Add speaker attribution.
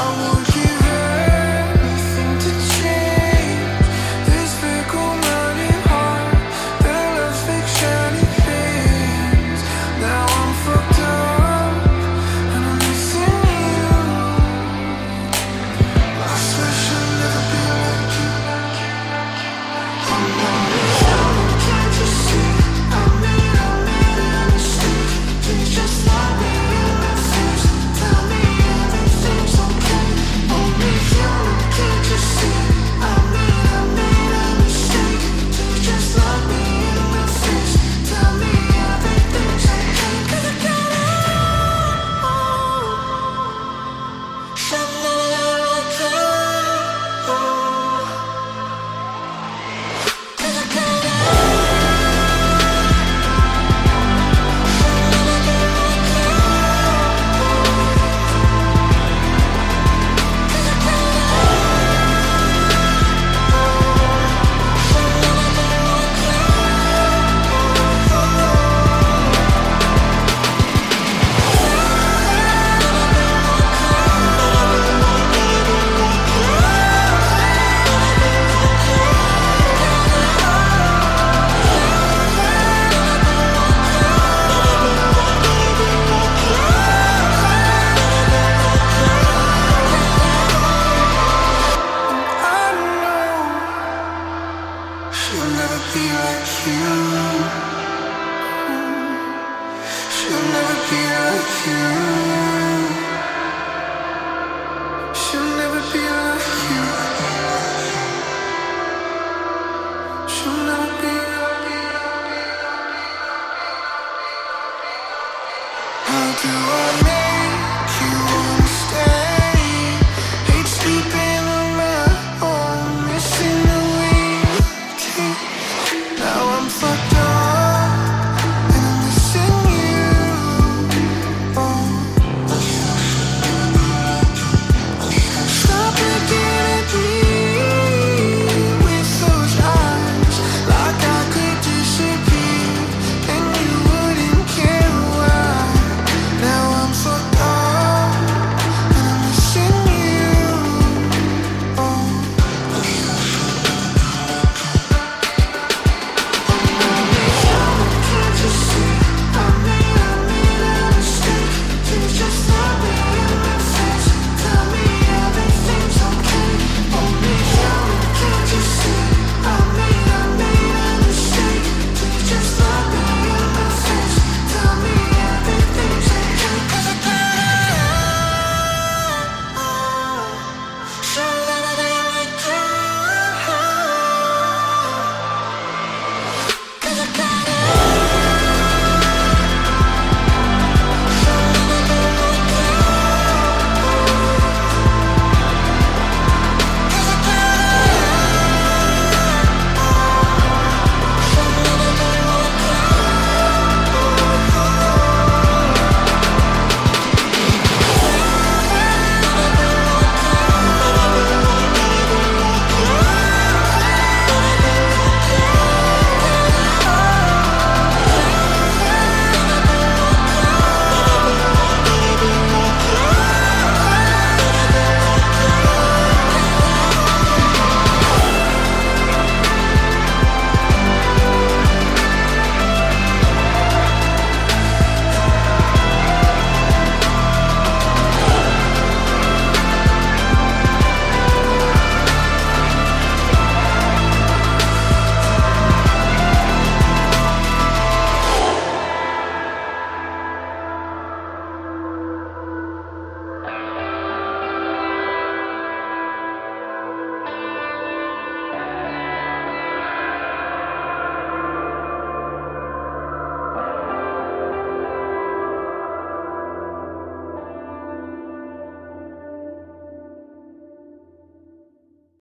Speaker 1: I give you. She'll never be like you.